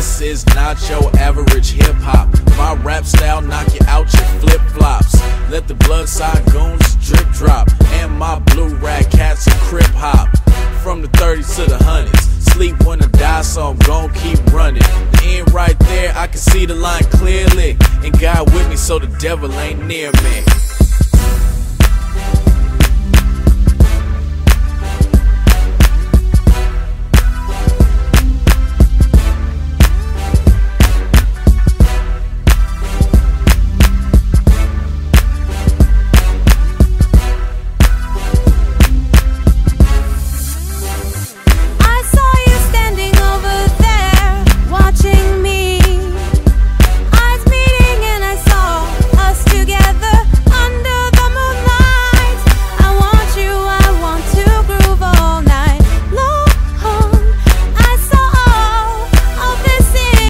This is not your average hip hop. My rap style knock you out your flip flops. Let the blood side goons drip drop. And my blue rat cats a crip hop. From the 30s to the hundreds. Sleep when I die, so I'm gon' keep running. The right there, I can see the line clearly. And God with me, so the devil ain't near me.